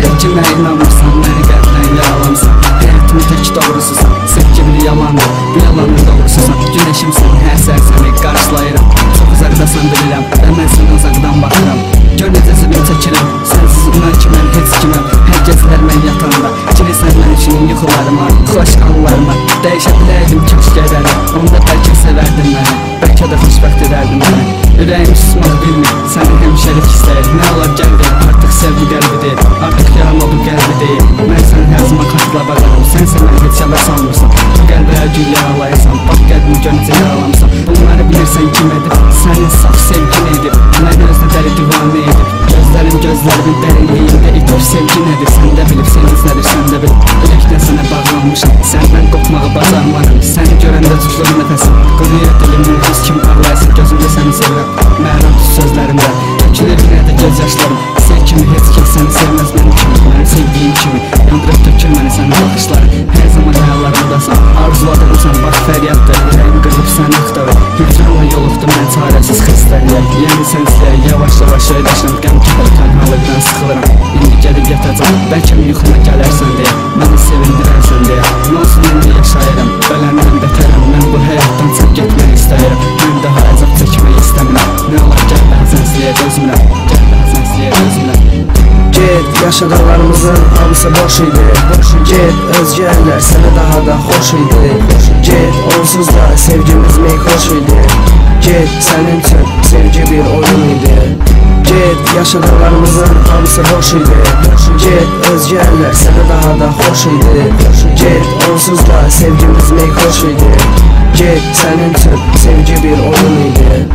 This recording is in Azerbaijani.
Sevgi məyinanırsan, məni qəlbdən yaralamsan Həyatımı tək doğrususan, sevgimli yalandır Bu yalanın doğrususan, günəşimsən Hər səhər səni qarşılayıram Çox uzaqdasan bilirəm və mən sənə uzaqdan baxıram Gör necə zülüm çəkirəm, sənsiz inan ki mən heç kiməm Hər gecələr mən yatanda, girirsən mən üçün yuxularıma Xoş anlarıma, dəyişə bilərdim köş gedərəm Onda bəlkə sevərdin məni, bəlkə də xoşbəxt edərdin məni Ürəyim susmaq bilmir, səni həmişəlik istəyir Nə həzmə xatla baxarım Sənsə mən heç yada sanmırsan Bu qəlbə hər gün yaralayırsan Bax qəlbimi gör necə yaralamısan Bunları bilirsən kim edib Sənin saf sevgin edib Məni özünə dəli divanə edib Gözlərim gözlərimin dərinliyində itib Sevgi nədir sən də bilib Sevinç nədir sən də bil Ürəkdən sənə bağlanmışam Səndən qopmağı bacarmaram Səni görəndə tutulur nəfəsim hayallarımdasan Arzuladığımsan bax fəryaddır Ürəyimi qırıb səni axtarır Hücranla yoluxdu mən çarəsiz xəstəliyə Yəni sənsiyə yavaş yavaş öyrəşirəm Qəm kədər tənhalıqdan sıxılıram İndi gəlib yatacam Bəlkə yuxuma gələrsən deyə Məni sevindirərsən deyə Yaşadıklarımızın hamısı boş idi. Git özgü eller daha da hoş idi. Git onsuz da sevgimiz mi hoş idi. Git senin tüm sevgi bir oyun idi. Git yaşadıklarımızın hamısı boş idi. Git özgü eller daha da hoş idi. Git onsuz da sevgimiz mi hoş idi. Git senin tüm sevgi bir oyun idi.